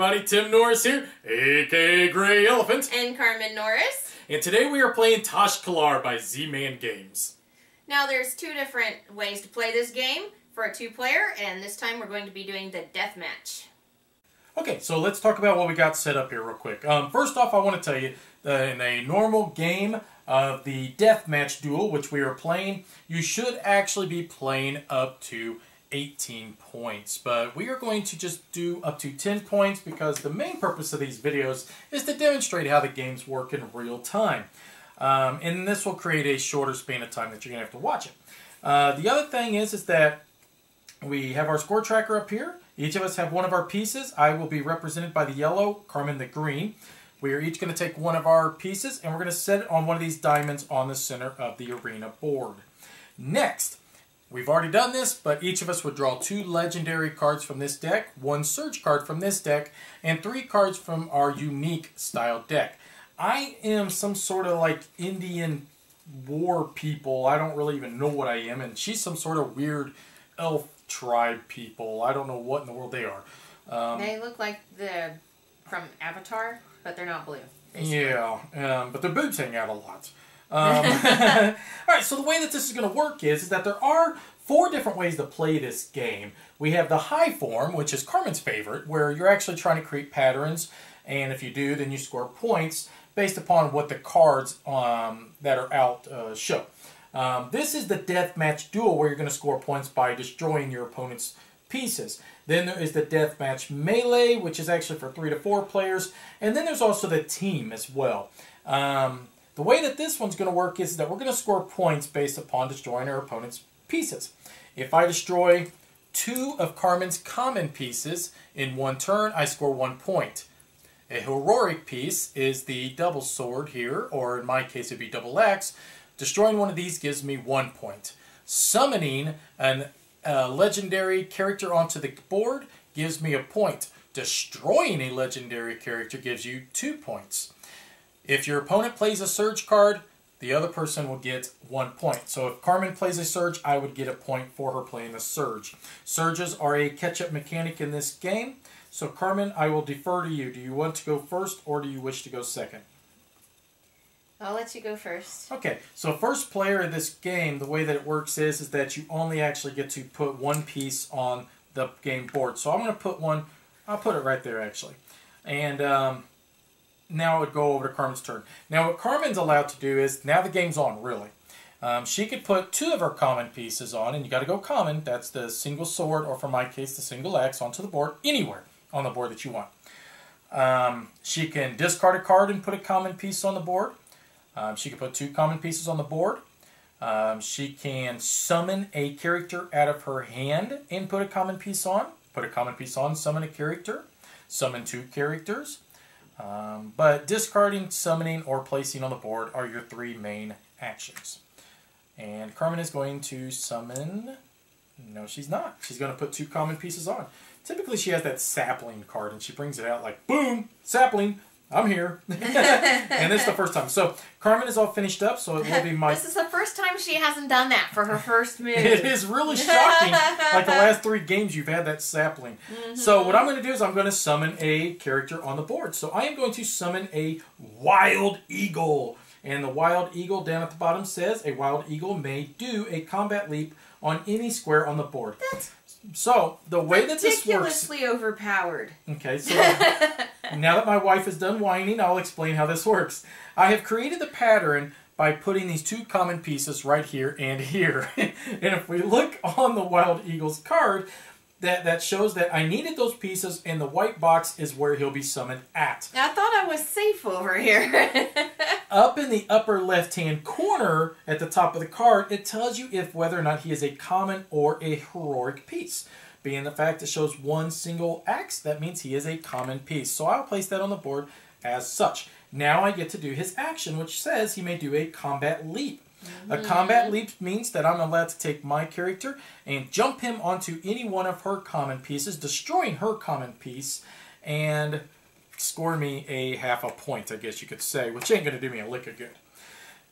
Everybody, Tim Norris here, aka Grey Elephant. And Carmen Norris. And today we are playing Tash Kalar by Z-Man Games. Now there's two different ways to play this game for a two-player, and this time we're going to be doing the death match. Okay, so let's talk about what we got set up here real quick. Um, first off, I want to tell you that in a normal game of the deathmatch duel, which we are playing, you should actually be playing up to 18 points. But we are going to just do up to 10 points because the main purpose of these videos is to demonstrate how the games work in real time. Um, and this will create a shorter span of time that you're going to have to watch it. Uh, the other thing is, is that we have our score tracker up here. Each of us have one of our pieces. I will be represented by the yellow, Carmen the green. We are each going to take one of our pieces and we're going to set it on one of these diamonds on the center of the arena board. Next, we've already done this, but each of us would draw two legendary cards from this deck, one search card from this deck, and three cards from our unique style deck. I am some sort of like Indian war people. I don't really even know what I am, and she's some sort of weird elf tribe people. I don't know what in the world they are. Um, they look like the from Avatar but they're not blue. Basically. Yeah, um, but their boobs hang out a lot. Um, all right, so the way that this is going to work is, is that there are four different ways to play this game. We have the high form, which is Carmen's favorite, where you're actually trying to create patterns, and if you do, then you score points based upon what the cards um, that are out uh, show. Um, this is the deathmatch duel, where you're going to score points by destroying your opponent's pieces. Then there is the deathmatch melee, which is actually for three to four players. And then there's also the team as well. Um, the way that this one's going to work is that we're going to score points based upon destroying our opponent's pieces. If I destroy two of Carmen's common pieces in one turn, I score one point. A heroic piece is the double sword here, or in my case it'd be double axe. Destroying one of these gives me one point. Summoning an a legendary character onto the board gives me a point. Destroying a legendary character gives you two points. If your opponent plays a surge card, the other person will get one point. So if Carmen plays a surge, I would get a point for her playing a surge. Surges are a catch-up mechanic in this game. So Carmen, I will defer to you. Do you want to go first or do you wish to go second? I'll let you go first. Okay, so first player in this game, the way that it works is, is that you only actually get to put one piece on the game board. So I'm going to put one, I'll put it right there actually. And um, now it would go over to Carmen's turn. Now what Carmen's allowed to do is, now the game's on, really. Um, she could put two of her common pieces on, and you got to go common. That's the single sword, or for my case, the single axe onto the board, anywhere on the board that you want. Um, she can discard a card and put a common piece on the board. Um, she can put two common pieces on the board. Um, she can summon a character out of her hand and put a common piece on. Put a common piece on, summon a character, summon two characters. Um, but discarding, summoning, or placing on the board are your three main actions. And Carmen is going to summon... No, she's not. She's going to put two common pieces on. Typically, she has that sapling card, and she brings it out like, boom, sapling, I'm here. and this is the first time. So Carmen is all finished up, so it will be my. this is the first time she hasn't done that for her first move. it is really shocking. like the last three games, you've had that sapling. Mm-hmm. So what I'm going to do is I'm going to summon a character on the board. So I am going to summon a wild eagle. And the wild eagle down at the bottom says a wild eagle may do a combat leap on any square on the board. That's so the way that this works, ridiculously overpowered. Okay, so now that my wife is done whining, I'll explain how this works. I have created the pattern by putting these two common pieces right here and here. and if we look on the Wild Eagles card, that, that shows that I needed those pieces and the white box is where he'll be summoned at. I thought I was safe over here. Up in the upper left-hand corner at the top of the card, it tells you if whether or not he is a common or a heroic piece. Being the fact it shows one single axe, that means he is a common piece. So I'll place that on the board as such. Now I get to do his action, which says he may do a combat leap. A mm-hmm. combat leap means that I'm allowed to take my character and jump him onto any one of her common pieces, destroying her common piece, and score me a half a point, I guess you could say, which ain't going to do me a lick of good.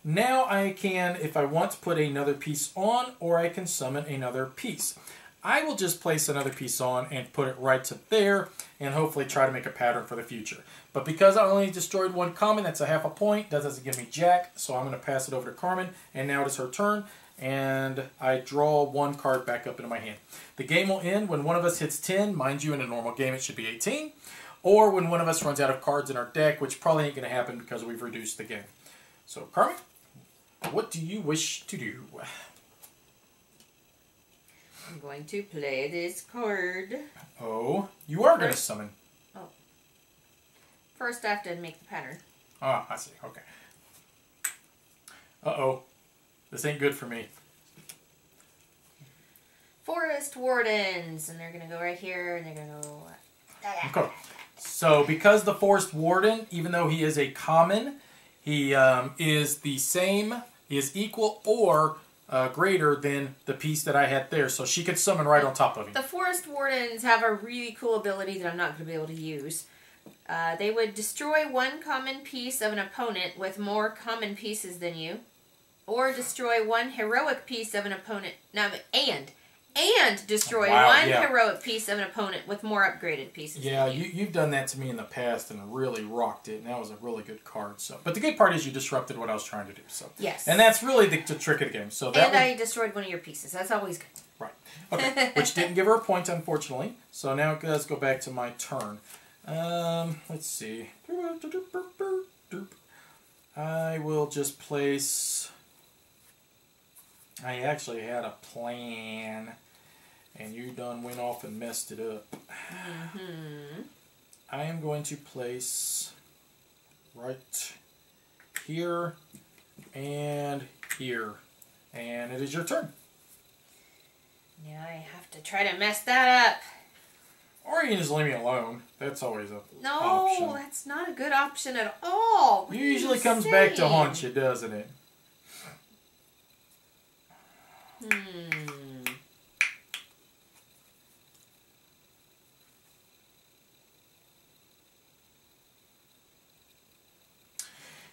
Now I can, if I want, put another piece on, or I can summon another piece. I will just place another piece on and put it right to there and hopefully try to make a pattern for the future. But because I only destroyed one common, that's a half a point. That doesn't give me jack, so I'm going to pass it over to Carmen. And now it is her turn, and I draw one card back up into my hand. The game will end when one of us hits 10. Mind you, in a normal game it should be 18. Or when one of us runs out of cards in our deck, which probably ain't going to happen because we've reduced the game. So, Carmen, what do you wish to do? I'm going to play this card. Oh, you are going to summon. Oh. First, I have to make the pattern. Ah, I see. Okay. Uh-oh. This ain't good for me. Forest Wardens, and they're going to go right here, and they're going to go... Okay. So, because the Forest Warden, even though he is a common, he um, is the same, he is equal or uh, greater than the piece that I had there. So she could summon right on top of you. The Forest Wardens have a really cool ability that I'm not going to be able to use. Uh, they would destroy one common piece of an opponent with more common pieces than you, or destroy one heroic piece of an opponent. Now, and and destroy Wow, one yeah. heroic piece of an opponent with more upgraded pieces. Yeah, than you, you've done that to me in the past and really rocked it, and that was a really good card. So, But the good part is you disrupted what I was trying to do. So, Yes. And that's really the, the trick of the game. So that and would- I destroyed one of your pieces. That's always good. Right. Okay. Which didn't give her a point, unfortunately. So now it does go back to my turn. Um, let's see. I will just place. I actually had a plan, and you done went off and messed it up. hmm I am going to place right here and here. And it is your turn. Yeah, I have to try to mess that up. Or you can just leave me alone. That's always a No, option. that's not a good option at all. What It usually comes back to haunt you, doesn't it? Hmm.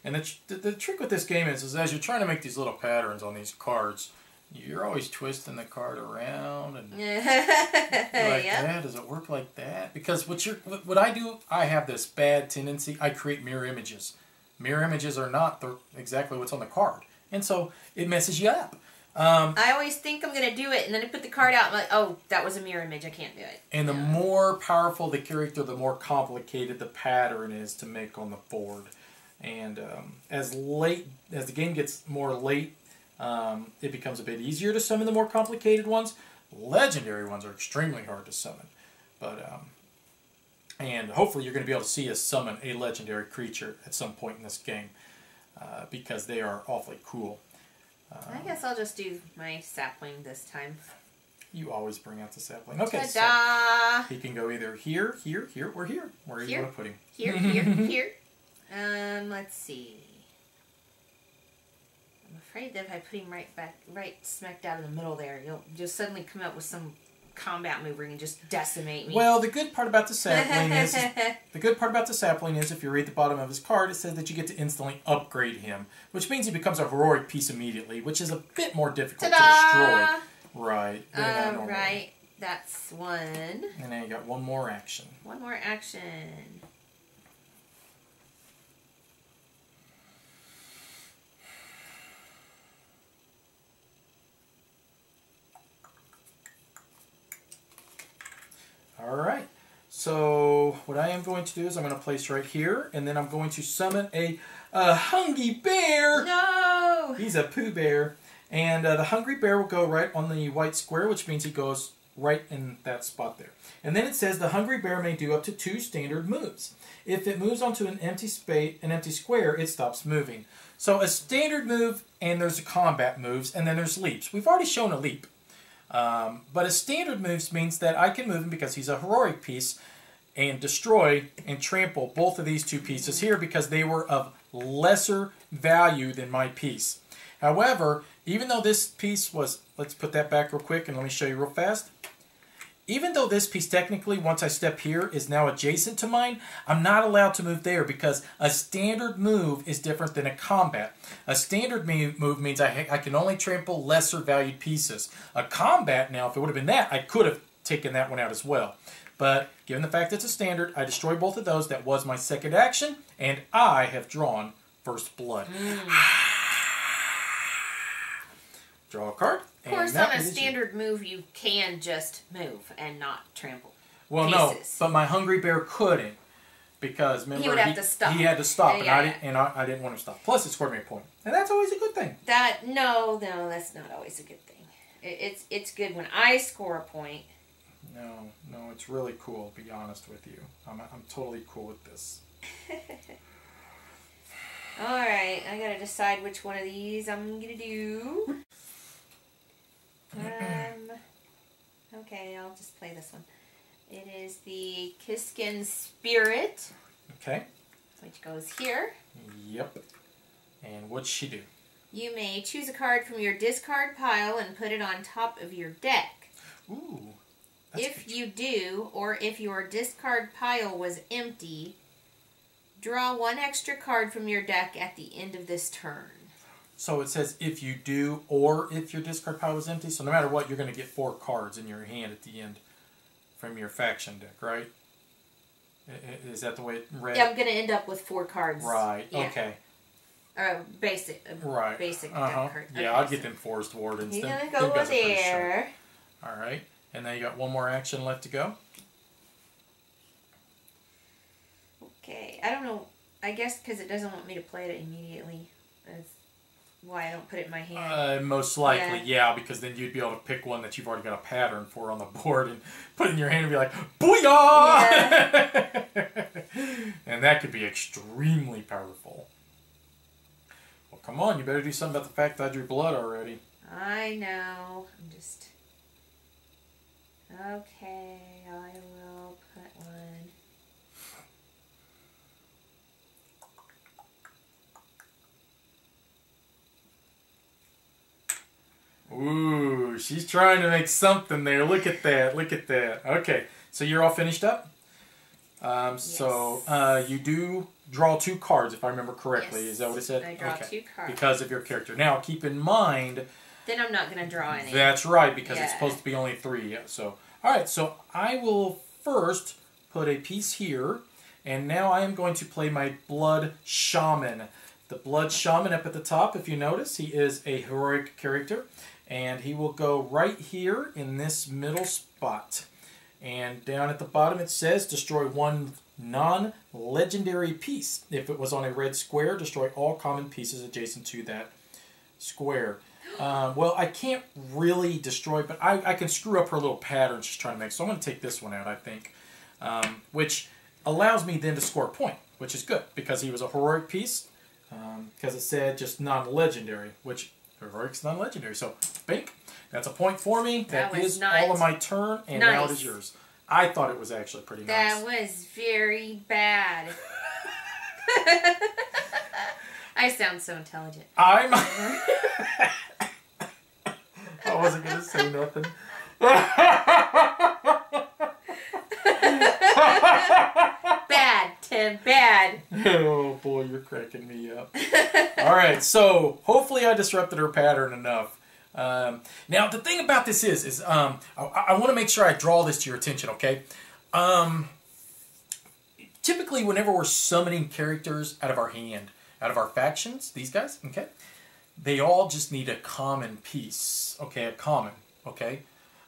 And the, the, the trick with this game is, is as you're trying to make these little patterns on these cards, you're always twisting the card around and like yeah. that. Does it work like that? Because what you're, what what I do, I have this bad tendency. I create mirror images. Mirror images are not the, exactly what's on the card, and so it messes you up. Um, I always think I'm gonna do it, and then I put the card out. I'm like, oh, that was a mirror image. I can't do it. And the Yeah. more powerful the character, the more complicated the pattern is to make on the board. And um, as late as the game gets more late, um, it becomes a bit easier to summon the more complicated ones. Legendary ones are extremely hard to summon, but um, and hopefully you're going to be able to see us summon a legendary creature at some point in this game uh, because they are awfully cool. I guess I'll just do my sapling this time. You always bring out the sapling. Okay, so he can go either here, here, here, or here. Where do you Here? want to put him? Here, here, here. Um, let's see. I'm afraid that if I put him right back, right smack dab in the middle there, you'll just suddenly come up with some combat move and just decimate me. Well, the good part about the sapling is, the good part about the sapling is if you read the bottom of his card, it says that you get to instantly upgrade him, which means he becomes a heroic piece immediately, which is a bit more difficult to destroy. Right. All um, normal right, that's one. one. And then you got one more action. One more action. All right. So what I am going to do is I'm going to place right here, and then I'm going to summon a, a hungry bear. No! He's a Pooh Bear. And uh, the Hungry Bear will go right on the white square, which means he goes right in that spot there. And then it says the Hungry Bear may do up to two standard moves. If it moves onto an empty space, an empty square, it stops moving. So a standard move, and there's a combat moves, and then there's leaps. We've already shown a leap. Um, but a standard moves means that I can move him because he's a heroic piece and destroy and trample both of these two pieces here because they were of lesser value than my piece. However, even though this piece was, let's put that back real quick and let me show you real fast. Even though this piece technically, once I step here, is now adjacent to mine, I'm not allowed to move there because a standard move is different than a combat. A standard move means I, I can only trample lesser valued pieces. A combat, now, if it would have been that, I could have taken that one out as well. But given the fact it's a standard, I destroy both of those. That was my second action, and I have drawn first blood. Mm. Draw a card. Of course, on a standard move, you can just move and not trample. Well, pieces. no, but my hungry bear couldn't because remember he would have he, to stop. He had to stop, yeah, and, yeah, I, didn't, and I, I, didn't want to stop. Plus, it scored me a point, and that's always a good thing. That no, no, that's not always a good thing. It, it's it's good when I score a point. No, no, it's really cool. Be honest with you, I'm I'm totally cool with this. All right, I gotta decide which one of these I'm gonna do. Um, okay, I'll just play this one. It is the Kiskin Spirit. Okay. Which goes here. Yep. And what's she do? You may choose a card from your discard pile and put it on top of your deck. Ooh. If you do, or if your discard pile was empty, draw one extra card from your deck at the end of this turn. So it says if you do or if your discard pile is empty. So no matter what, you're going to get four cards in your hand at the end from your faction deck, right? Is that the way it read? Yeah, I'm going to end up with four cards. Right. Yeah. Okay. Uh, basic. Uh, right. Basic uh-huh. card. Yeah, I'll get them Forest Wardens. He's going to go over there. All right. And now you got one more action left to go. Okay. I don't know. I guess because it doesn't want me to play it immediately. That's why I don't put it in my hand. Uh, most likely, yeah. yeah. because then you'd be able to pick one that you've already got a pattern for on the board and put it in your hand and be like, booyah! Yeah. and that could be extremely powerful. Well, come on, you better do something about the fact that I drew blood already. I know. I'm just. Okay, I will put one. Ooh, she's trying to make something there. Look at that. Look at that. Okay, so you're all finished up? Um, yes. So uh, you do draw two cards, if I remember correctly. Yes. Is that what it said? I draw okay. two cards. Because of your character. Now, keep in mind... Then I'm not going to draw any. That's right, because yeah. it's supposed to be only three. Yeah, so, all right, so I will first put a piece here, and now I am going to play my Blood Shaman. The Blood Shaman up at the top, if you notice, he is a heroic character and he will go right here in this middle spot. And down at the bottom it says destroy one non-legendary piece. If it was on a red square, destroy all common pieces adjacent to that square. Uh, well, I can't really destroy, but I, I can screw up her little pattern she's trying to make. So I'm going to take this one out, I think, um, which allows me then to score a point, which is good because he was a heroic piece because um, it said just non-legendary, which Heroic's non-legendary. So, bink. That's a point for me. that, that is all of my turn, and nice. now it is yours. I thought it was actually pretty nice. That was very bad. I sound so intelligent. I'm. I wasn't gonna say nothing. bad, Tim. Bad. Oh boy, you're cracking me up. All right, so hopefully I disrupted her pattern enough. Um, now the thing about this is, is um, I, I want to make sure I draw this to your attention. Okay. Um, typically, whenever we're summoning characters out of our hand, out of our factions, these guys, okay, they all just need a common piece. Okay, a common. Okay,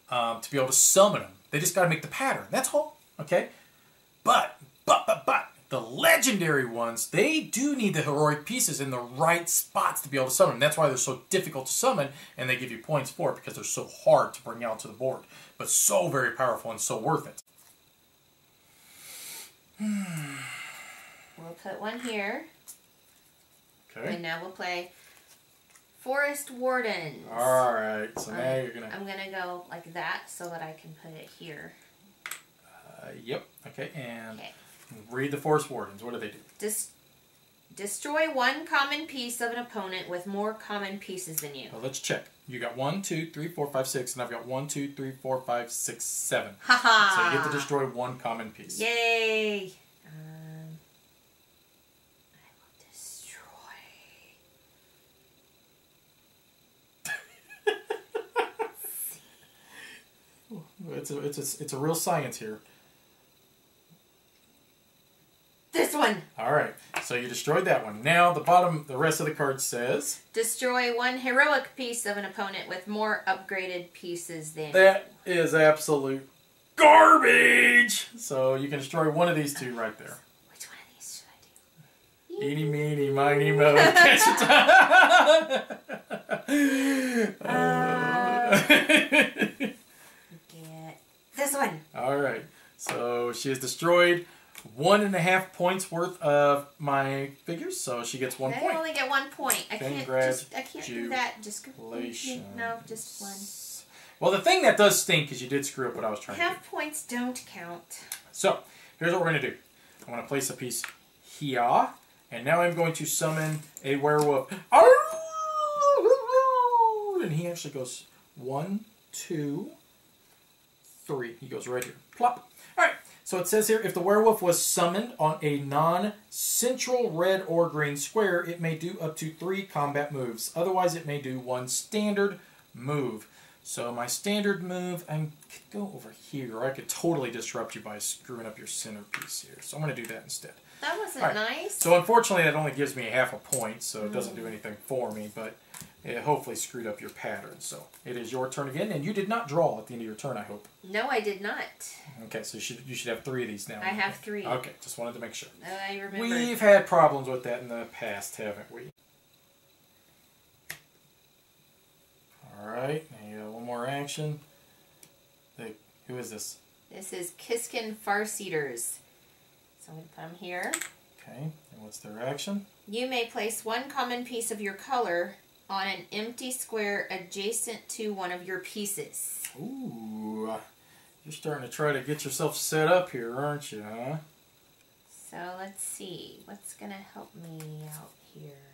um, to be able to summon them, they just got to make the pattern. That's all. Okay, but but but but the legendary ones, they do need the heroic pieces in the right spots to be able to summon. That's why they're so difficult to summon, and they give you points for it because they're so hard to bring out to the board, but so very powerful and so worth it. we'll put one here. Okay. And now we'll play Forest Wardens. All right. So now um, you're gonna. I'm gonna go like that so that I can put it here. Uh, yep. Okay. And. Okay. Read the Forest Wardens. What do they do? Dis- destroy one common piece of an opponent with more common pieces than you. Well, let's check. You got one, two, three, four, five, six, and I've got one, two, three, four, five, six, seven. Haha. So you get to destroy one common piece. Yay! Um, I will destroy. It's a, it's a, it's a real science here. This one. All right, so you destroyed that one. Now the bottom, the rest of the card says Destroy one heroic piece of an opponent with more upgraded pieces than. that is absolute garbage. So you can destroy one of these two right there. Which one of these should I do? Eeny, meeny, miny, mo. Catch it. Uh, Get this one. All right. So she has destroyed one and a half points worth of my figures, so she gets one I point. only get one point. I can't just. I can't do that. Just go. Mm, mm, no, just one. Well, the thing that does stink is you did screw up what I was trying to do. Half points don't count. So here's what we're gonna do. I'm gonna place a piece here, and now I'm going to summon a werewolf. And he actually goes one, two, three. He goes right here. Plop. So it says here, if the werewolf was summoned on a non-central red or green square, it may do up to three combat moves. Otherwise, it may do one standard move. So my standard move, I could go over here, or I could totally disrupt you by screwing up your centerpiece here. So I'm going to do that instead. That wasn't right. nice. So unfortunately, that only gives me half a point, so it doesn't do hmm. anything for me, but it hopefully screwed up your pattern. So it is your turn again, and you did not draw at the end of your turn, I hope. no, I did not. Okay, so you should, you should have three of these now. I have three. Okay, just wanted to make sure. Oh, I remember. We've had problems with that in the past, haven't we? Alright, you got one more action. The, who is this? This is Kiskin Farseaters. So I'm going to put them here. Okay, and what's their action? You may place one common piece of your color on an empty square adjacent to one of your pieces. Ooh, uh, you're starting to try to get yourself set up here, aren't you, huh? So let's see. What's going to help me out here?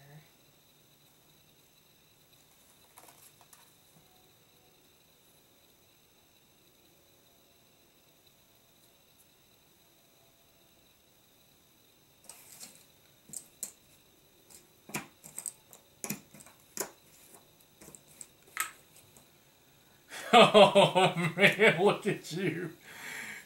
Oh man, look at you.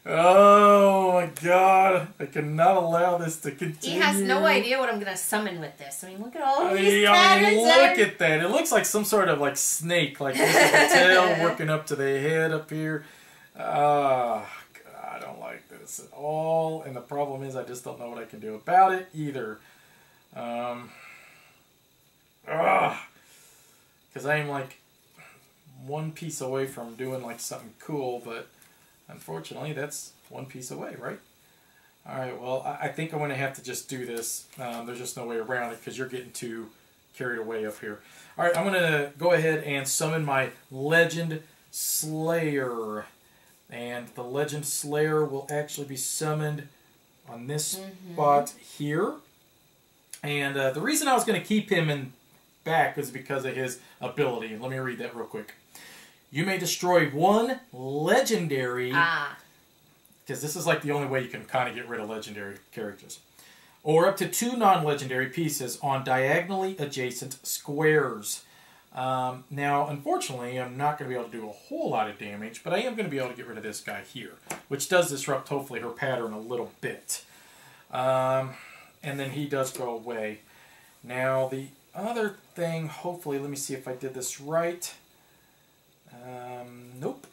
Oh my god, I cannot allow this to continue. He has no idea what I'm going to summon with this. I mean, look at all I of mean, these I patterns. mean, look at that. It looks like some sort of like snake, like this is the tail working up to the head up here. Ah, God, I don't like this at all. And the problem is, I just don't know what I can do about it either. Um, ah, because I am like one piece away from doing like something cool, but unfortunately, that's one piece away, right? All right, well, I, I think I'm going to have to just do this. Um, there's just no way around it because you're getting too carried away up here. All right, I'm going to go ahead and summon my Legend Slayer. And the Legend Slayer will actually be summoned on this spot here. And uh, the reason I was going to keep him in back is because of his ability. Let me read that real quick. You may destroy one legendary Ah, because this is like the only way you can kind of get rid of legendary characters. Or up to two non legendary pieces on diagonally adjacent squares. Um, now, unfortunately, I'm not going to be able to do a whole lot of damage, but I am going to be able to get rid of this guy here, which does disrupt, hopefully, her pattern a little bit. Um, and then he does go away. Now, the other thing, hopefully, let me see if I did this right. Um, nope.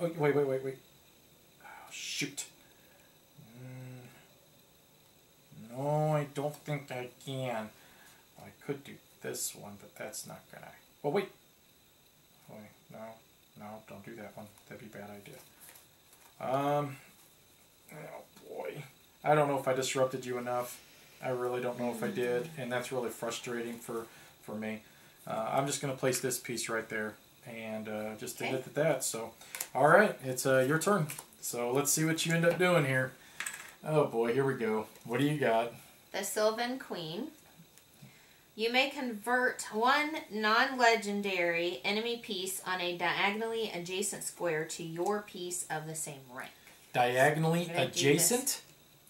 Oh, wait, wait, wait, wait. Oh, shoot. Mm, no, I don't think I can. I could do this one, but that's not gonna. Well, wait. Wait, no, no, don't do that one. That'd be a bad idea. Um. Oh boy, I don't know if I disrupted you enough. I really don't know if I did, and that's really frustrating for for me. Uh, I'm just gonna place this piece right there and uh, just Okay. end it at that. So, all right, it's uh, your turn. So let's see what you end up doing here. Oh boy, here we go. What do you got? the Sylvan Queen. You may convert one non legendary enemy piece on a diagonally adjacent square to your piece of the same rank. Diagonally do adjacent?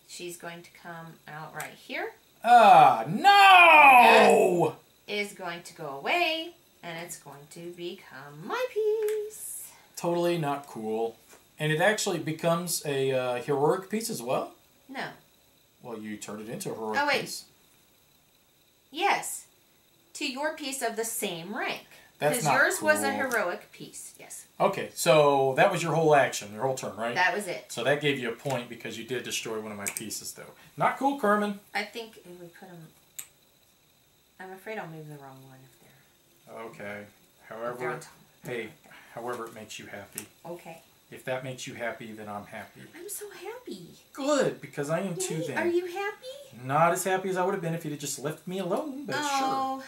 She's going to come out right here, Ah, no! is going to go away, and it's going to become my piece. Totally not cool. And it actually becomes a uh, heroic piece as well? No. Well, you turned it into a heroic piece. Oh, wait. piece. Yes. To your piece of the same rank. That's Because yours was a heroic piece. Yes. Okay, so that was your whole action, your whole turn, right? That was it. so that gave you a point because you did destroy one of my pieces, though. Not cool, Carmen. I think if we put them. I'm afraid I'll move the wrong one if they're, Okay. However, hey, however it makes you happy. Okay. If that makes you happy, then I'm happy. I'm so happy. Good, because I am too then. Are you happy? Not as happy as I would have been if you'd have just left me alone, but oh. sure. oh.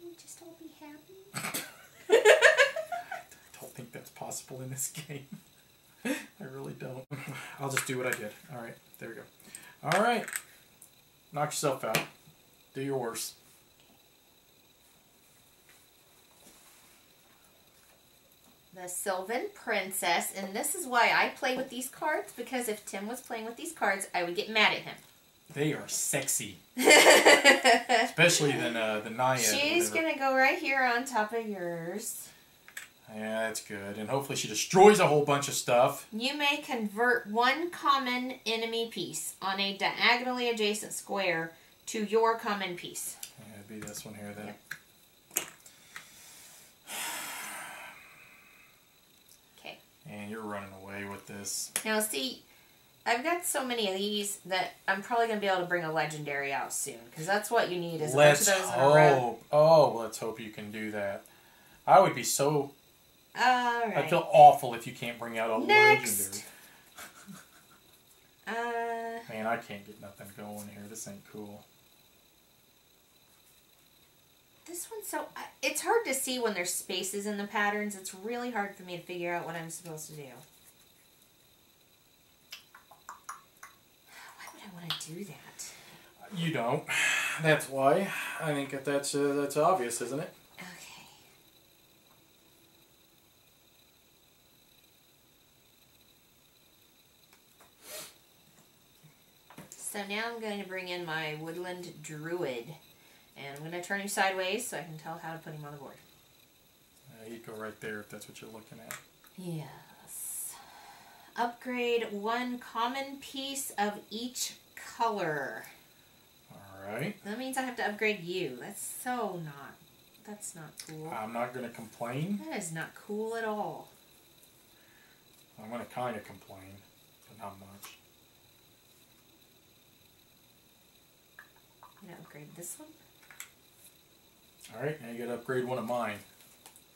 Can we just all be happy? I don't think that's possible in this game. I really don't. I'll just do what I did. Alright, there we go. Alright. Knock yourself out. Do your worst. The Sylvan Princess, and this is why I play with these cards because if Tim was playing with these cards, I would get mad at him. They are sexy. Especially the, uh, the or She's gonna go right here on top of yours. Yeah, that's good. And hopefully she destroys a whole bunch of stuff. You may convert one common enemy piece on a diagonally adjacent square to your common piece. Yeah, it'd be this one here then. Yep. Okay. And you're running away with this. Now, see, I've got so many of these that I'm probably gonna be able to bring a legendary out soon because that's what you need is Let's a bunch of those in a row. hope. Oh, let's hope you can do that. I would be so. All right. I'd feel awful if you can't bring out a Next. legendary. Uh, Man, I can't get nothing going here. This ain't cool. This one's so. It's hard to see when there's spaces in the patterns. It's really hard for me to figure out what I'm supposed to do. Why would I want to do that? You don't. That's why. I think that that's uh, that's obvious, isn't it? Okay. So now I'm going to bring in my woodland druid. And I'm going to turn him sideways so I can tell how to put him on the board. Uh, he'd go right there if that's what you're looking at. Yes. Upgrade one common piece of each color. All right. That means I have to upgrade you. That's so not. That's not cool. I'm not going to complain. That is not cool at all. I'm going to kind of complain, but not much. I'm gonna upgrade this one. All right, now you got to upgrade one of mine.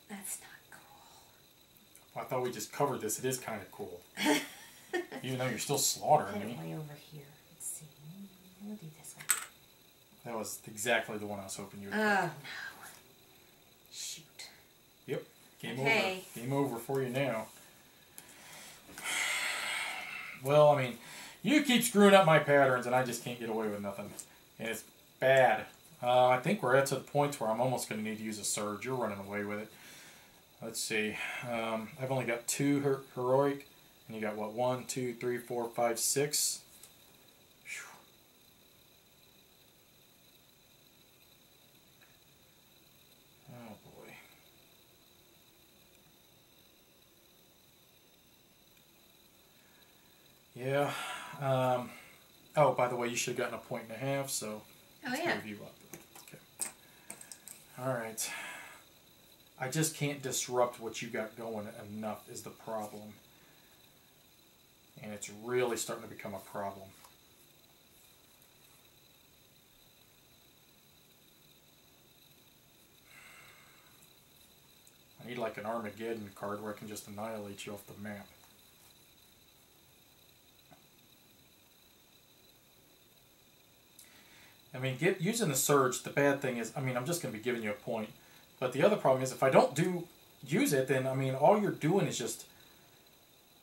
That's not cool. I thought we just covered this. It is kind of cool. Even though you're still slaughtering me. way over here. Let's see. We'll do this one. That was exactly the one I was hoping you would Oh pick. no. Shoot. Game okay. over. Game over for you now. Well, I mean, you keep screwing up my patterns, and I just can't get away with nothing. And it's bad. Uh, I think we're at to the point where I'm almost going to need to use a surge. You're running away with it. Let's see. Um, I've only got two her- heroic, and you got what? One, two, three, four, five, six. Phew. Oh boy. Yeah. Um, oh, by the way, you should have gotten a point and a half, so Oh let's yeah. move you up. All right. I just can't disrupt what you got going enough is the problem. And it's really starting to become a problem. I need like an Armageddon card where I can just annihilate you off the map. I mean, get, using the surge, the bad thing is, I mean, I'm just going to be giving you a point. But the other problem is, if I don't do use it, then, I mean, all you're doing is just,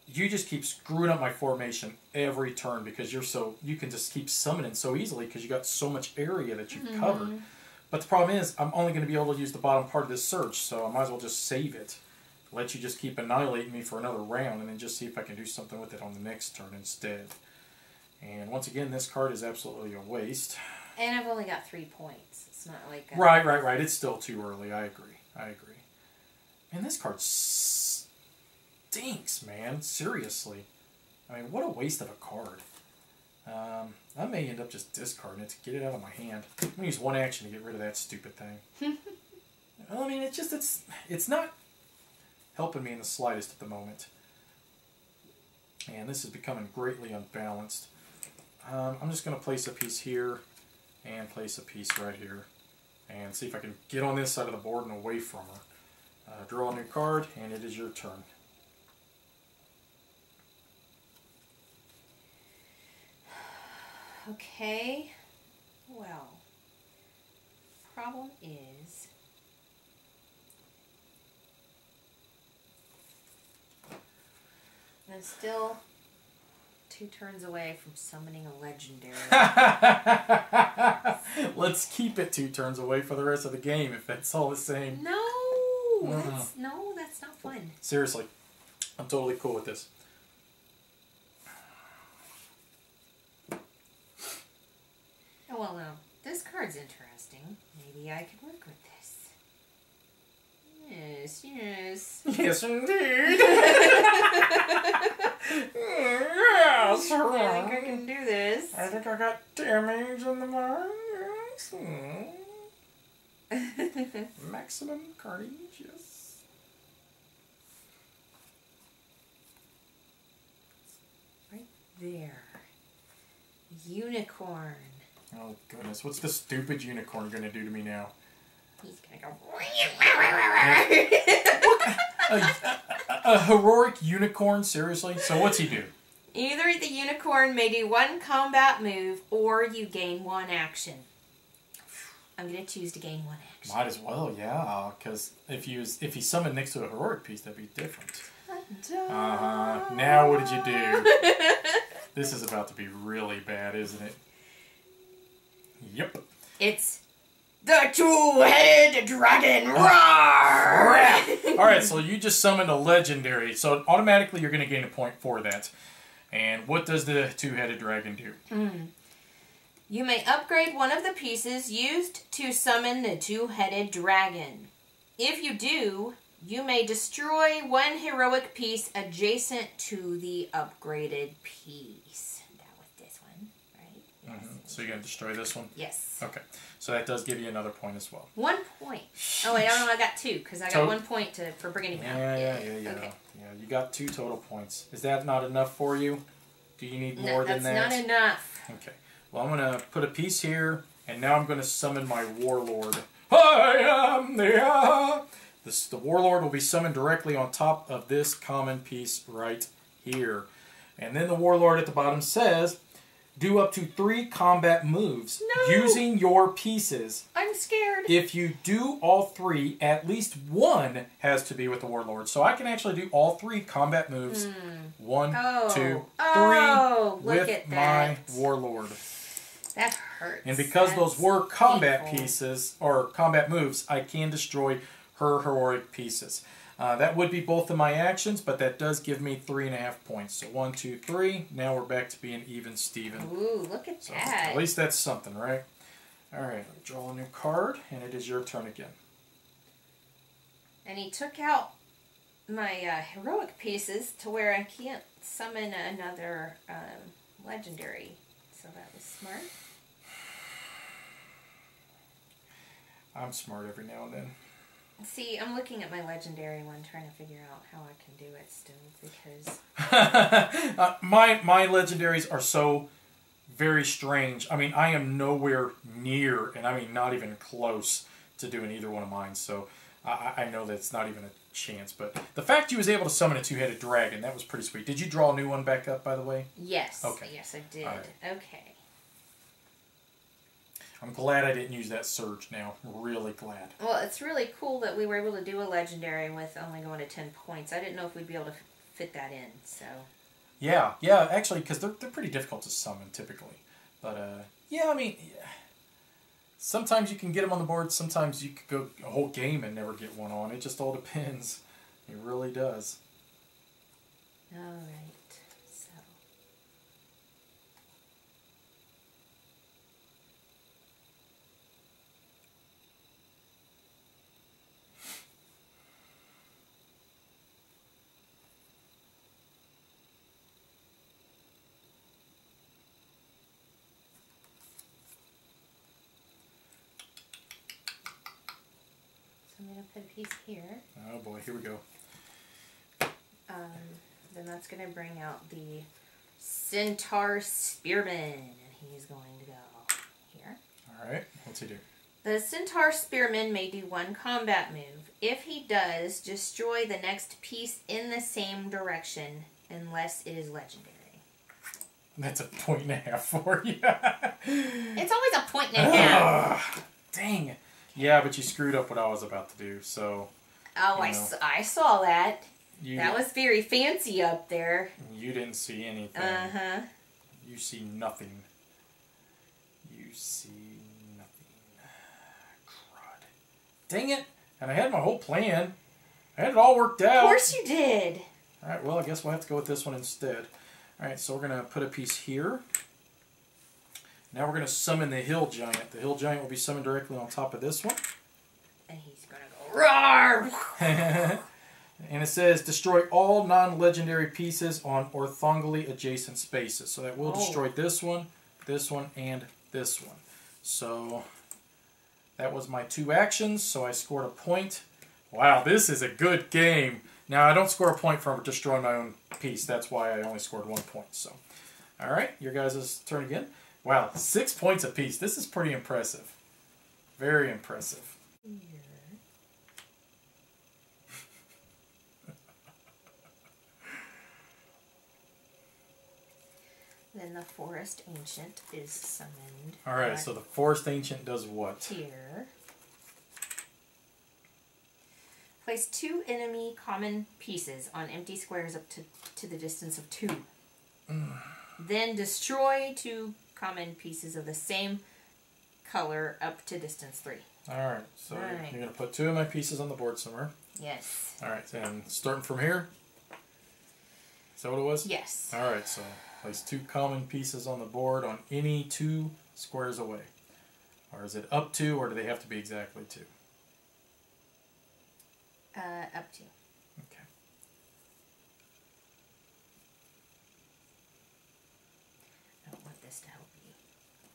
you just keep screwing up my formation every turn because you're so, you can just keep summoning so easily because you got so much area that you've covered. Mm-hmm. But the problem is, I'm only going to be able to use the bottom part of this surge, so I might as well just save it. Let you just keep annihilating me for another round, and then just see if I can do something with it on the next turn instead. And once again, this card is absolutely a waste. And I've only got three points. It's not like a, Right, right, right. It's still too early. I agree. I agree. And this card stinks, man. Seriously. I mean, what a waste of a card. Um, I may end up just discarding it to get it out of my hand. I'm gonna use one action to get rid of that stupid thing. I mean, it's just it's it's not helping me in the slightest at the moment. And this is becoming greatly unbalanced. Um, I'm just going to place a piece here and place a piece right here and see if I can get on this side of the board and away from her. Uh, draw a new card, and it is your turn. Okay. Well, problem is. I'm still two turns away from summoning a legendary. Let's keep it two turns away for the rest of the game if that's all the same. no, Uh-uh. that's, no, that's not fun. Seriously, I'm totally cool with this. Oh well, now this card's interesting. Maybe I could work with this. Yes, yes. Yes, indeed. I think I can do this. I think I got damage on the. Hmm. Maximum carnage, yes. right there. Unicorn. Oh goodness, what's the stupid unicorn gonna do to me now? He's gonna A, a, a heroic unicorn, seriously? So what's he do? Either the unicorn may do one combat move or you gain one action. I'm gonna choose to gain one action. Might as well, yeah, because if you if he summoned next to a heroic piece, that'd be different. Uh huh. Now what did you do? This is about to be really bad, isn't it? Yep. It's the two-headed dragon roar. All right, so you just summoned a legendary, so automatically you're going to gain a point for that. And what does the two-headed dragon do? You may upgrade one of the pieces used to summon the two-headed dragon. If you do, you may destroy one heroic piece adjacent to the upgraded piece. That was this one, right? Yes. Mhm. So you're going to destroy this one. Yes. Okay, so that does give you another point as well. One point. Oh wait, I don't know. I got two because I got one point to for bringing him. Yeah, yeah, yeah, yeah. Okay. Yeah, you got two total points. Is that not enough for you? Do you need more No, than that? that's not enough. Okay. Well, I'm gonna put a piece here, and now I'm gonna summon my warlord. I am the uh, this the warlord will be summoned directly on top of this common piece right here, and then the warlord at the bottom says, "Do up to three combat moves No! using your pieces. I'm scared. If you do all three, at least one has to be with the warlord. So I can actually do all three combat moves. Hmm. One, Oh. two, oh, three, Oh, look with at my warlord." That hurts. And because those were combat painful. pieces or combat moves, I can destroy her heroic pieces. Uh, that would be both of my actions, but that does give me three and a half points. So one, two, three. Now we're back to being even, Steven. Ooh, look at So that. at least that's something, right? All right, draw a new card, and it is your turn again. And he took out my uh, heroic pieces to where I can't summon another um, legendary. So that was smart. I'm smart every now and then. See, I'm looking at my legendary one, trying to figure out how I can do it still because uh, my my legendaries are so very strange. I mean, I am nowhere near, and I mean not even close to doing either one of mine. So I, I know that's not even a chance. But the fact you was able to summon a two-headed dragon that was pretty sweet. Did you draw a new one back up, by the way? yes, Okay. yes, I did. Right. Okay. I'm glad I didn't use that surge. Now, really glad. Well, it's really cool that we were able to do a legendary with only going to ten points. I didn't know if we'd be able to fit that in. So Yeah, yeah, actually, because they're, they're pretty difficult to summon typically. But, uh, yeah, I mean, yeah. sometimes you can get them on the board. Sometimes you could go a whole game and never get one on. It just all depends. It really does. All right. So. So I'm gonna put a piece here. Oh boy, here we go. Um, then that's going to bring out the Centaur Spearman, and he's going to go here. All right, what's he do? The Centaur Spearman may do one combat move. If he does, destroy the next piece in the same direction, unless it is legendary. That's a point and a half for you. It's always a point and a half. Ugh, dang. Yeah, but you screwed up what I was about to do. So Oh, I, You know. s- I saw that. you That was very fancy up there. you didn't see anything. Uh huh. You see nothing. You see nothing. Crud. Dang it! And I had my whole plan. I had it all worked out. Of course you did. All right. Well, I guess we'll have to go with this one instead. All right. So we're gonna put a piece here. Now we're gonna summon the hill giant. The hill giant will be summoned directly on top of this one. And he's going to go roar. and it says destroy all non-legendary pieces on orthogonally adjacent spaces. So that will Oh. destroy this one, this one, and this one. So that was my two actions. So I scored a point. Wow, this is a good game. Now I don't score a point for destroying my own piece. That's why I only scored one point. So, all right, your guys' turn again. Wow, six points apiece. This is pretty impressive. Very impressive. Then the Forest Ancient is summoned. All right, so the forest ancient does what? here. Place two enemy common pieces on empty squares up to, to the distance of two. Mm. then destroy two common pieces of the same color up to distance three. All right, so Right. you're going to put two of my pieces on the board somewhere. Yes. All right, and starting from here. Is that what it was? Yes. All right, so place two common pieces on the board on any two squares away. Or is it up to, or do they have to be exactly two? Uh, up to. Okay. I don't want this to help you.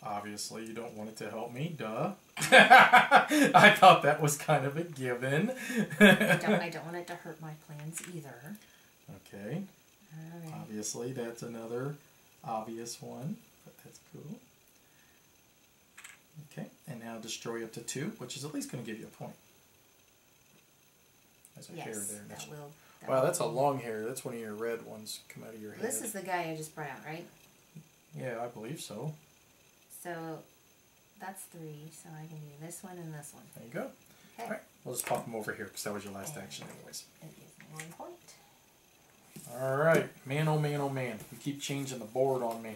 Obviously, you don't want it to help me, duh. I thought that was kind of a given. I don't, I don't want it to hurt my plans either. okay. Alright. Obviously, that's another obvious one, but that's cool. Okay, and now destroy up to two, which is at least going to give you a point. There's a hair there. that That's- will. that Wow, will that's a long hair. That's one of your red ones come out of your head. This is the guy I just brought out, right? Yeah, I believe so. So that's three. So I can do this one and this one. There you go. Okay. All right, we'll just pop them over here because that was your last action, anyways. It one point. All right, man, oh man, oh man, you keep changing the board on me.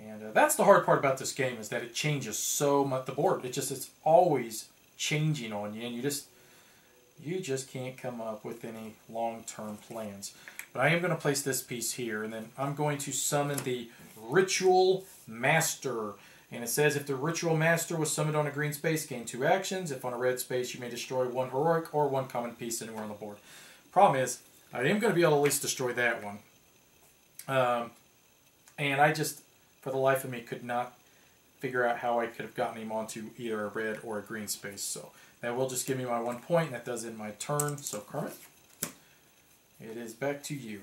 And uh, that's the hard part about this game is that it changes so much. The board, it just it's always changing on you, and you just you just can't come up with any long-term plans. But I am going to place this piece here, and then I'm going to summon the Ritual Master. And it says if the Ritual Master was summoned on a green space, gain two actions. If on a red space, you may destroy one heroic or one common piece anywhere on the board. Problem is, I am going to be able to at least destroy that one. Um, and I just, for the life of me, could not figure out how I could have gotten him onto either a red or a green space. So that will just give me my one point, that does end my turn. So Carmen, it is back to you.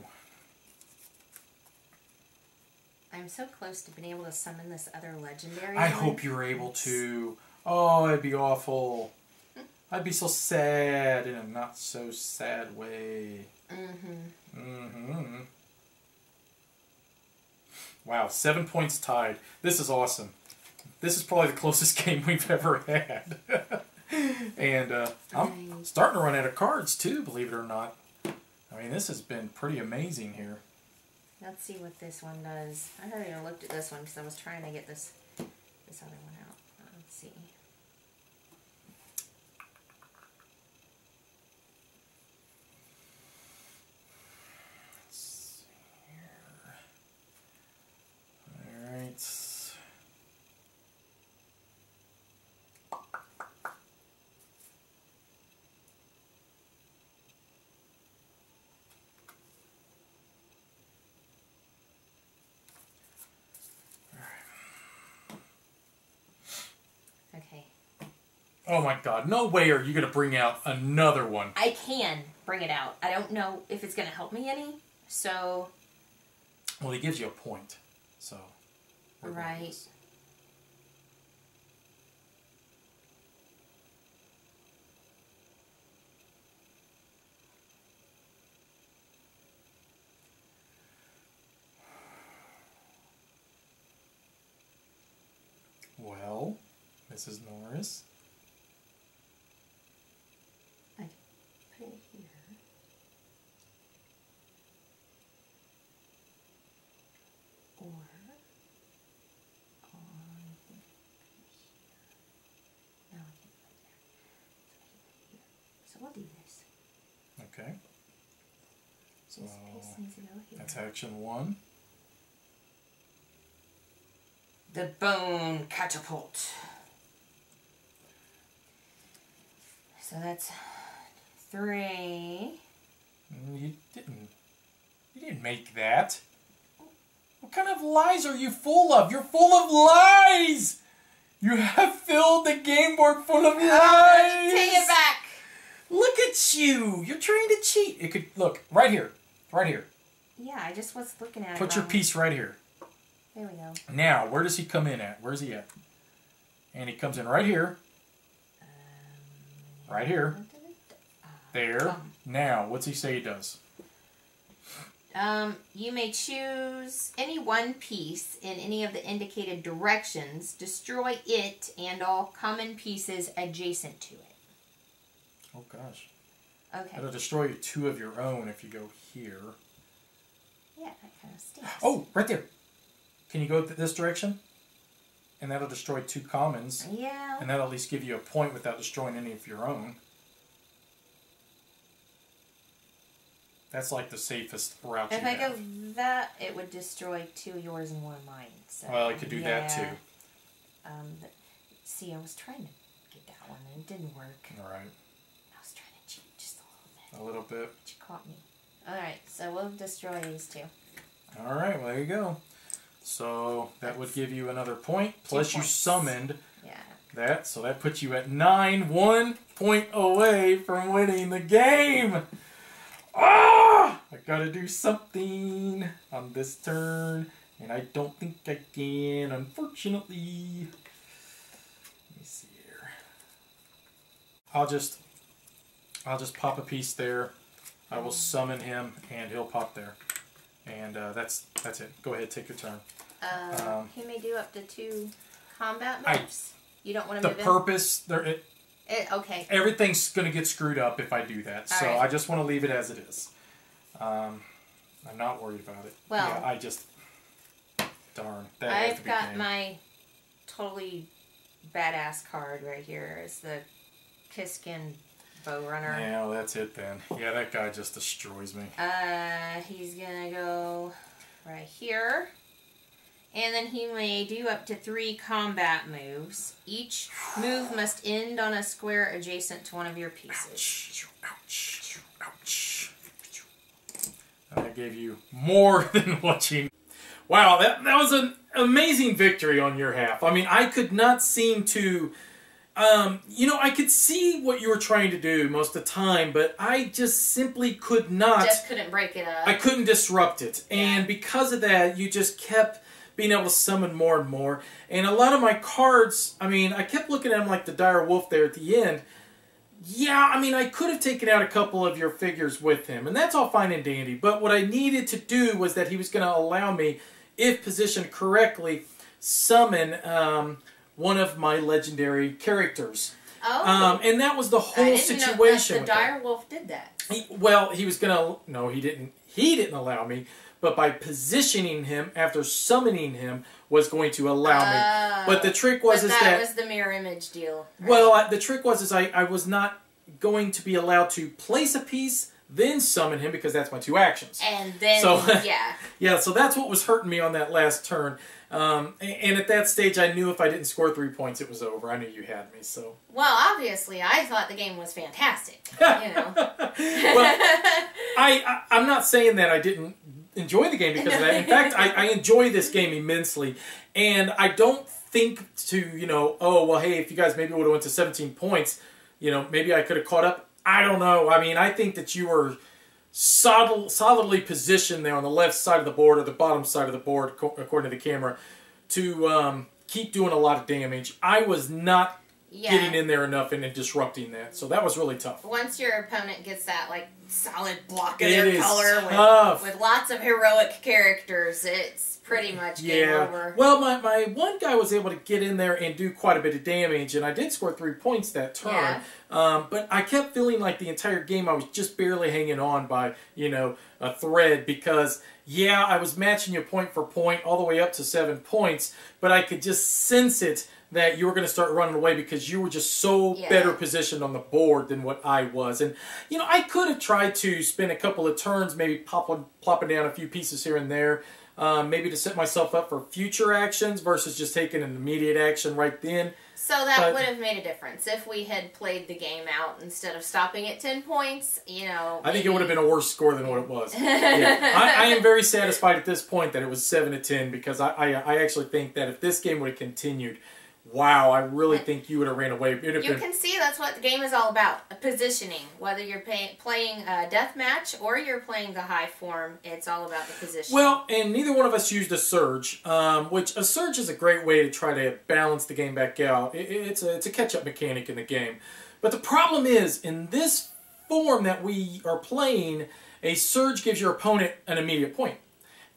I'm so close to being able to summon this other legendary. I one. hope you're able to. Oh, it'd be awful. I'd be so sad in a not so sad way. Mm-hmm. Mm-hmm. Wow, seven points tied. This is awesome. This is probably the closest game we've ever had. and uh, I'm starting to run out of cards too, believe it or not. I mean, this has been pretty amazing here. Let's see what this one does. I haven't even looked at this one because I was trying to get this this other one out. Uh, let's see. Let's see. All right. Okay. Oh my god, no way are you going to bring out another one. I can bring it out. I don't know if it's going to help me any. So, Well, he gives you a point. So. Right. Well, Mrs. Norris. put it here. Or on here. No, I can't put it there. So I can put it here. So we'll do this. Okay, So, needs to go here. that's action one. The bone catapult. So that's three. Mm, You didn't. You didn't make that. What kind of lies are you full of? You're full of lies. You have filled the game board full of lies. Take it back. Look at you. You're trying to cheat. It could look right here, right here. Yeah, I just was looking at it. Put your wrong. piece right here. There we go. Now, where does he come in at? Where's he at? And he comes in right here, right here, there. Come. Now, what's he say he does? Um, you may choose any one piece in any of the indicated directions. Destroy it and all common pieces adjacent to it. Oh gosh. Okay. It'll destroy you two of your own if you go here. Yeah, that kind of stinks. Oh, right there. Can you go th- this direction? And that'll destroy two commons. Yeah. And that'll at least give you a point without destroying any of your own. That's like the safest route If I go have. that, it would destroy two of yours and one of mine. So well, you could do that too. Um, see, I was trying to get that one and it didn't work. All right. I was trying to cheat just a little bit. A little bit. But you caught me. All right, so we'll destroy these two. All right. Well, there you go. So that would give you another point. Plus, you summoned Yeah. that, so that puts you at nine, one point away from winning the game. Ah! I gotta do something on this turn, and I don't think I can, unfortunately. Let me see here. I'll just, I'll just pop a piece there. I will summon him, and he'll pop there, and uh, that's that's it. Go ahead, take your turn. Uh, Um, he may do up to two combat I- moves. you don't want to The purpose, there, it, It, okay. everything's going to get screwed up if I do that. So Alright. I just want to leave it as it is. Um, I'm not worried about it. Well- yeah, I just darn that I've got my totally badass card right here. It's the Kiskin Bow Runner. Yeah, that's it then. Yeah, that guy just destroys me. Uh, he's gonna go right here. And then he may do up to three combat moves. Each move must end on a square adjacent to one of your pieces. Ouch! Ouch! Ouch! I gave you more than what you. Wow, that that was an amazing victory on your half. I mean, I could not seem to. Um, you know, I could see what you were trying to do most of the time, but I just simply could not. Just couldn't break it up. I couldn't disrupt it. And because of that, you just kept being able to summon more and more. And a lot of my cards, I mean, I kept looking at them like the dire wolf there at the end. Yeah, I mean, I could have taken out a couple of your figures with him, and that's all fine and dandy. But what I needed to do was that he was going to allow me, if positioned correctly, summon um, one of my legendary characters. oh, Um, and that was the I whole didn't situation. know that the dire wolf did that. He, well, he was gonna. No, he didn't. He didn't allow me. but by positioning him after summoning him was going to allow me. Oh. But the trick was is that, that was the mirror image deal. right? well, I, the trick was is I, I was not going to be allowed to place a piece, then summon him because that's my two actions. and then so- yeah, Yeah, so that's what was hurting me on that last turn. Um, and at that stage, I knew if I didn't score three points, it was over. I knew you had me. So, well, obviously, I thought the game was fantastic. You know, well, I, I I'm not saying that I didn't enjoy the game because of that. In fact, I, I enjoy this game immensely, and I don't think to you know, oh well, hey, if you guys maybe would have went to 17 points, you know, maybe I could have caught up. I don't know. I mean, I think that you were solid, solidly positioned there on the left side of the board or the bottom side of the board, according to the camera, to um, keep doing a lot of damage. I was not yeah. getting in there enough and, and disrupting that, so that was really tough. Once your opponent gets that like solid block of It their color with, with lots of heroic characters, it's pretty much game Yeah. over. Well, my, my one guy was able to get in there and do quite a bit of damage, and I did score three points that turn. Yeah. Um, but I kept feeling like the entire game I was just barely hanging on by, you know, a thread because, yeah, I was matching you point for point all the way up to seven points, but I could just sense it that you were going to start running away because you were just so Yeah. better positioned on the board than what I was. And, you know, I could have tried to spend a couple of turns, maybe popping, plopping down a few pieces here and there, um, maybe to set myself up for future actions versus just taking an immediate action right then. So that But- would have made a difference if we had played the game out instead of stopping at ten points. You know, I think it would have been a worse score than what it was. yeah. I, I am very satisfied at this point that it was seven to ten because I, I, I actually think that if this game would have continued, wow, I really think you would have ran away. It would You been can see that's what the game is all about positioning. Whether you're pay- playing a death match or you're playing the high form, it's all about the position. Well, and neither one of us used a surge, um, which a surge is a great way to try to balance the game back out. It, it's a it's a catch up mechanic in the game, but the problem is in this form that we are playing, a surge gives your opponent an immediate point,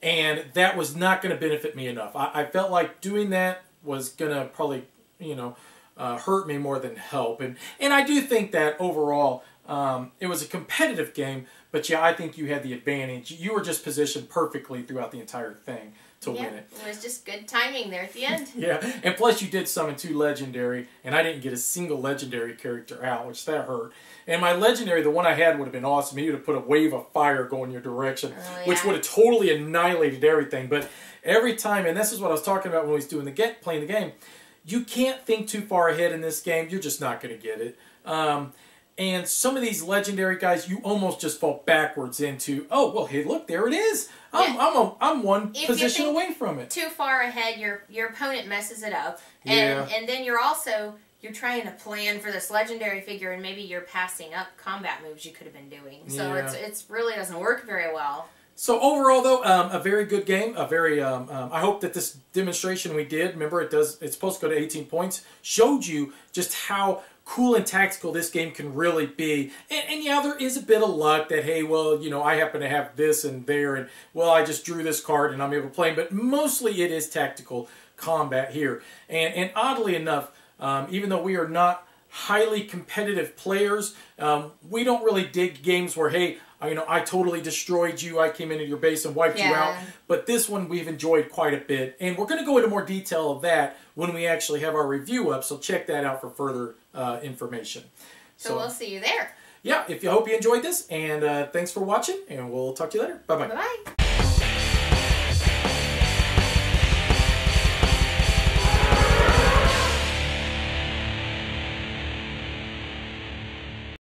and that was not going to benefit me enough. I, I felt like doing that was going to probably you know uh, hurt me more than help, and and I do think that overall um, it was a competitive game. But yeah, I think you had the advantage. You were just positioned perfectly throughout the entire thing to yeah, win it. It was just good timing there at the end. Yeah, and plus you did summon two legendary, and I didn't get a single legendary character out, which that hurt. And my legendary, the one I had, would have been awesome. He would have put a wave of fire going your direction, Oh, which would have totally annihilated everything. But every time, and this is what I was talking about when we was doing the get playing the game, you can't think too far ahead in this game. You're just not going to get it. Um, and some of these legendary guys, you almost just fall backwards into. Oh well, hey, look, there it is. I'm Yeah. I'm a, I'm one If position away from it. Too far ahead, your your opponent messes it up, and Yeah. and then you're also you're trying to plan for this legendary figure, and maybe you're passing up combat moves you could have been doing. So Yeah. it's it's really doesn't work very well. So overall, though, um, a very good game. A very. Um, um, I hope that this demonstration we did. Remember, it does. It's supposed to go to 18 points. Showed you just how cool and tactical this game can really be. And, and yeah, there is a bit of luck that hey, well, you know, I happen to have this and there, and well, I just drew this card and I'm able to play. But mostly, it is tactical combat here. And and oddly enough, um, even though we are not highly competitive players. Um, we don't really dig games where, hey, you know, I totally destroyed you. I came into your base and wiped you out. But this one we've enjoyed quite a bit, and we're going to go into more detail of that when we actually have our review up. So check that out for further uh, information. So, we'll see you there. yeah, if you hope you enjoyed this, and uh, thanks for watching, and we'll talk to you later. Bye bye. Bye bye.